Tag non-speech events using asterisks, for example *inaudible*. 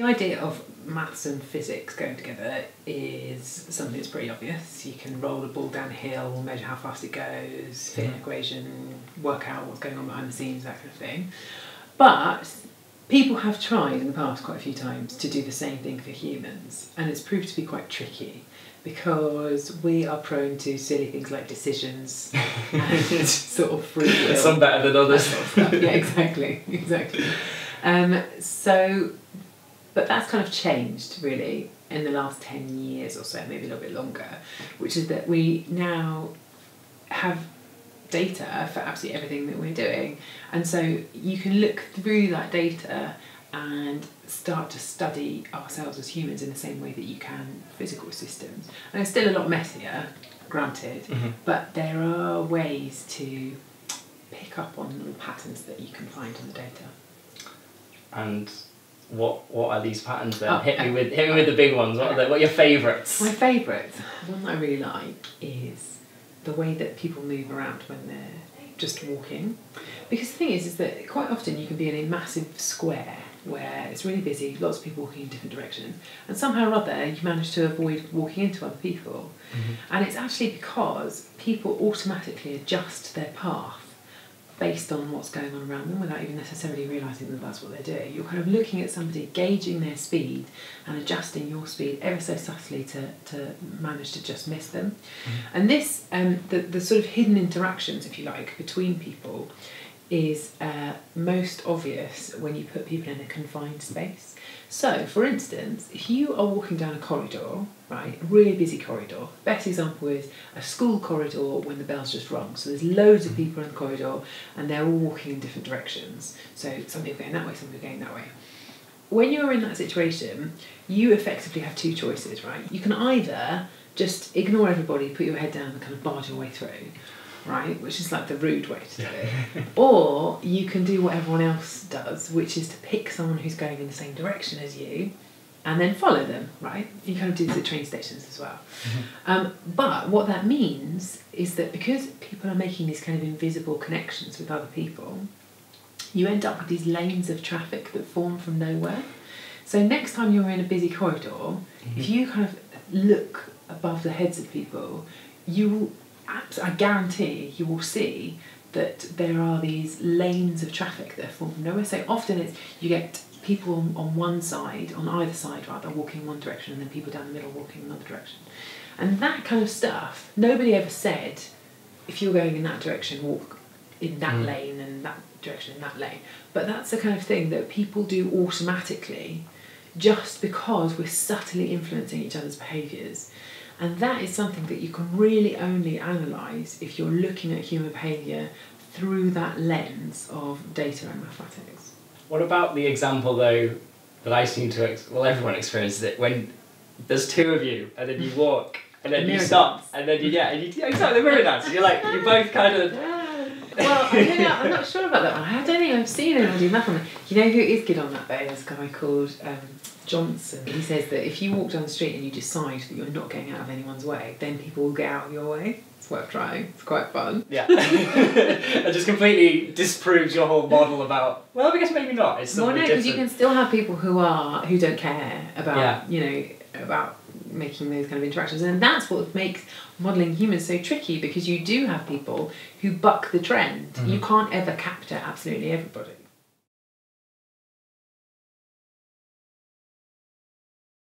The idea of maths and physics going together is something that's pretty obvious. You can roll a ball down a hill, measure how fast it goes, fit an equation, work out what's going on behind the scenes, that kind of thing. But people have tried in the past quite a few times to do the same thing for humans, and it's proved to be quite tricky because we are prone to silly things like decisions *laughs* and sort of free will. Some better than others. Yeah, exactly, *laughs* exactly. Um, so, but that's kind of changed really in the last 10 years or so, maybe a little bit longer, which is that we now have data for absolutely everything that we're doing. And so you can look through that data and start to study ourselves as humans in the same way that you can physical systems. And it's still a lot messier, granted, Mhm. but there are ways to pick up on little patterns that you can find in the data. And what what are these patterns then? Oh, hit me with hit me with the big ones. What are, they, what are your favourites? My favourite, one that I really like, is the way that people move around when they're just walking. Because the thing is, is that quite often you can be in a massive square where it's really busy, lots of people walking in different directions, and somehow or other you manage to avoid walking into other people. Mm-hmm. And it's actually because people automatically adjust their path based on what's going on around them without even necessarily realising that that's what they're doing. You're kind of looking at somebody, gauging their speed and adjusting your speed ever so subtly to, to manage to just miss them. And this, um, the, the sort of hidden interactions, if you like, between people is uh, most obvious when you put people in a confined space. So, for instance, if you are walking down a corridor, right, a really busy corridor, best example is a school corridor when the bell's just rung. So there's loads of people in the corridor and they're all walking in different directions. So some people going that way, some people going that way. When you're in that situation, you effectively have two choices, right? You can either just ignore everybody, put your head down and kind of barge your way through, right? Which is like the rude way to do it. *laughs* or you can do what everyone else does, which is to pick someone who's going in the same direction as you and then follow them, right? You kind of do this at train stations as well. Um, but what that means is that because people are making these kind of invisible connections with other people, you end up with these lanes of traffic that form from nowhere. So next time you're in a busy corridor, if you kind of look above the heads of people, you will, I guarantee you will see that there are these lanes of traffic that are formed from nowhere. So often it's you get people on, on one side, on either side rather, walking in one direction, and then people down the middle walking in another direction. And that kind of stuff, nobody ever said, if you're going in that direction, walk in that Mm. lane and that direction in that lane. But that's the kind of thing that people do automatically just because we're subtly influencing each other's behaviours. And that is something that you can really only analyse if you're looking at human behaviour through that lens of data and mathematics. What about the example though that I seem to ex- well everyone experiences it when there's two of you and then you walk and then The you stop dance. and then you yeah and you yeah, exactly the mirror dance you're like you both kind of *laughs* I'm not sure about that one. I don't think I've seen anyone do math that one. You know who is good on that though? A guy called um, Johnson. He says that if you walk down the street and you decide that you're not getting out of anyone's way, then people will get out of your way. Worth trying. It's quite fun. yeah *laughs* it just completely disproves your whole model about well I guess maybe not it's Well, no, because you can still have people who are who don't care about Yeah. you know about making those kind of interactions, and that's what makes modelling humans so tricky because you do have people who buck the trend. Mhm. You can't ever capture absolutely everybody.